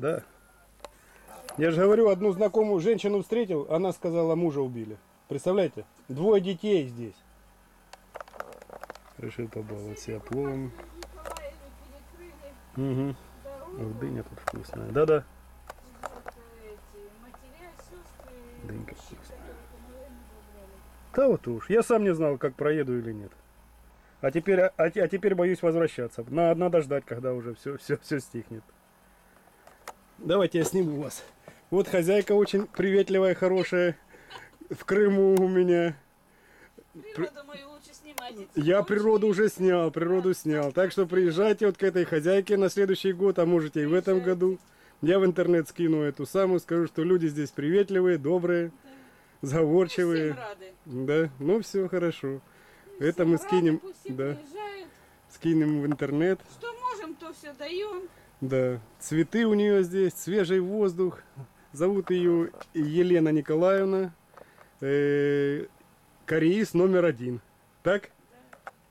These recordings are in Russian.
Да. Я же говорю, одну знакомую женщину встретил, она сказала, мужа убили. Представляете? Двое детей здесь. Решил побаловать себя пловом. Угу. Ох, дыня тут вкусная. Да-да. Дынька вкусная. Да вот уж. Я сам не знал, как проеду или нет. А теперь, а, а теперь боюсь возвращаться. На- Надо ждать, когда уже все, все, все стихнет. Давайте я сниму вас. Вот хозяйка очень приветливая, хорошая. В Крыму у меня. Природу мою лучше снимать. Я природу уже снял, природу снял. Так что приезжайте вот к этой хозяйке на следующий год, а можете и в этом году. Я в интернет скину эту самую, скажу, что люди здесь приветливые, добрые, сговорчивые. Всем рады. Да, ну все хорошо. Это Всем мы рады, скинем, все да, скинем в интернет. Что можем, то все даем. Да, цветы у нее здесь, свежий воздух. Зовут ее Елена Николаевна, э, кореист номер один. Так?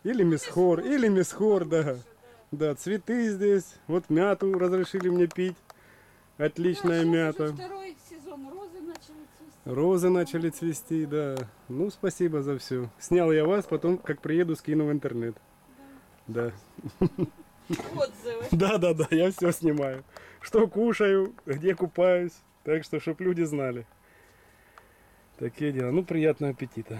Или мисхор, или мисхор, да. Да, цветы здесь. Вот мяту разрешили мне пить. Отличная мята. второй сезон розы начали цвести. Розы начали цвести, да. Ну, спасибо за все. Снял я вас, потом, как приеду, скину в интернет. Да. Да, да, да, я все снимаю. Что кушаю, где купаюсь. Так что, чтоб люди знали. Такие дела. Ну, приятного аппетита.